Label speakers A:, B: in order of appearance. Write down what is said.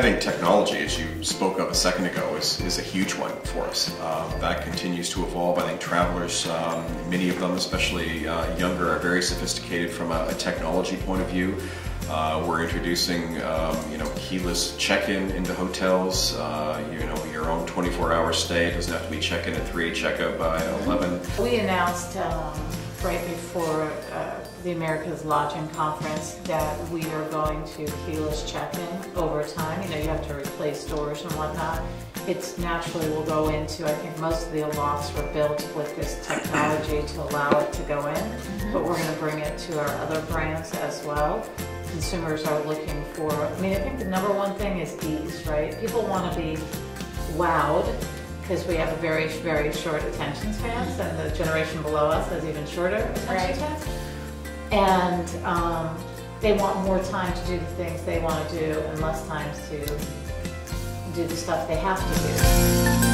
A: think technology, as you spoke of a second ago, is, is a huge one for us. Uh, that continues to evolve. I think travelers, um, many of them, especially uh, younger, are very sophisticated from a, a technology point of view. Uh, we're introducing, um, you know, keyless check-in into hotels. Uh, you know, your own 24-hour stay it doesn't have to be check-in at three, check-out by 11.
B: We announced um, right before uh, the America's Lodging Conference that we are going to keyless check-in over time. You know, you have to replace doors and whatnot. It's naturally will go into, I think most of the lofts were built with this technology to allow it to go in, but we're going to bring it to our other brands as well consumers are looking for. I mean, I think the number one thing is ease, right? People want to be wowed because we have a very, very short attention spans, and the generation below us has even shorter attention
C: Right.
B: spans. And um, they want more time to do the things they want to do and less time to do the stuff they have to do.